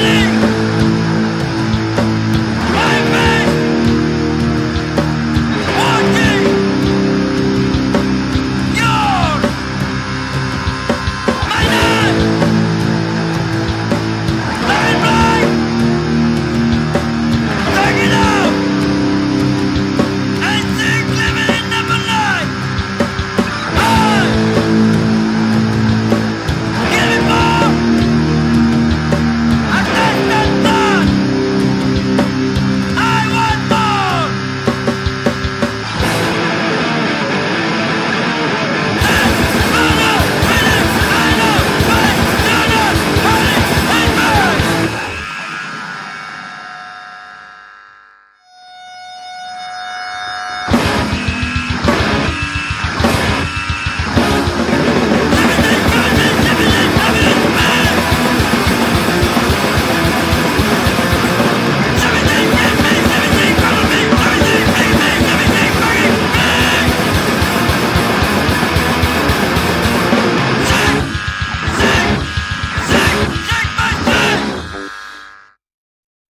Ready?